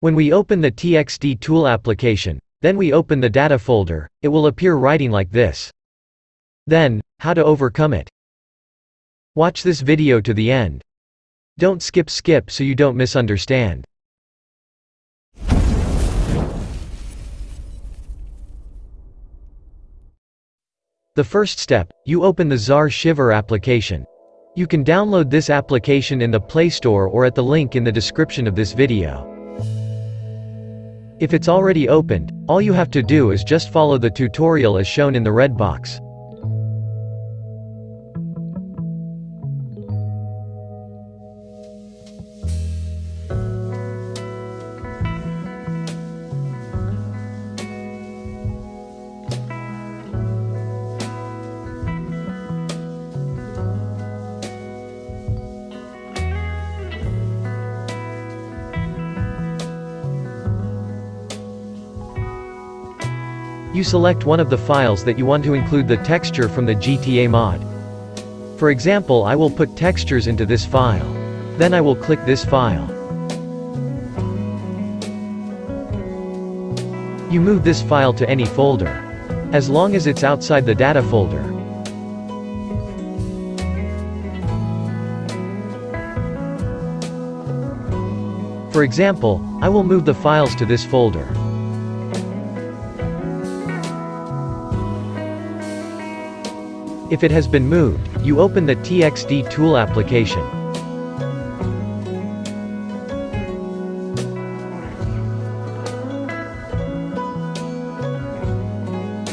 When we open the TXD tool application, then we open the data folder, it will appear writing like this. Then, how to overcome it. Watch this video to the end. Don't skip skip so you don't misunderstand. The first step, you open the ZArchiver application. You can download this application in the Play Store or at the link in the description of this video. If it's already opened, all you have to do is just follow the tutorial as shown in the red box. You select one of the files that you want to include the texture from the GTA mod. For example I will put textures into this file. Then I will click this file. You move this file to any folder. As long as it's outside the data folder. For example, I will move the files to this folder. If it has been moved, you open the TXD tool application.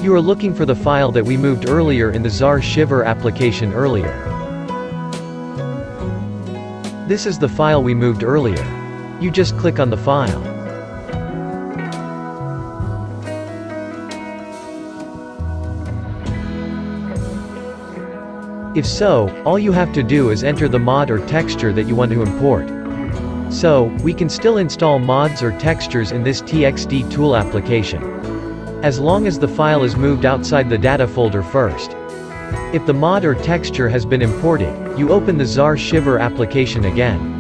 You are looking for the file that we moved earlier in the ZArchiver application earlier. This is the file we moved earlier. You just click on the file. If so, all you have to do is enter the mod or texture that you want to import. So, we can still install mods or textures in this TXD tool application. As long as the file is moved outside the data folder first. If the mod or texture has been imported, you open the ZArchiver application again.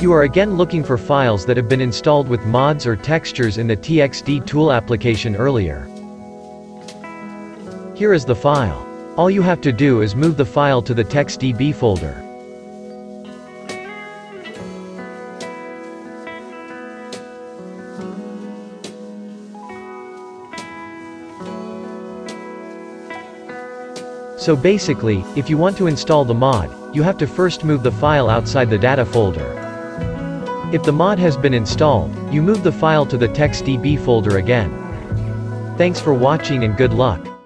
You are again looking for files that have been installed with mods or textures in the TXD tool application earlier. Here is the file. All you have to do is move the file to the texdb folder. So basically, if you want to install the mod, you have to first move the file outside the data folder. If the mod has been installed, you move the file to the texdb folder again. Thanks for watching and good luck.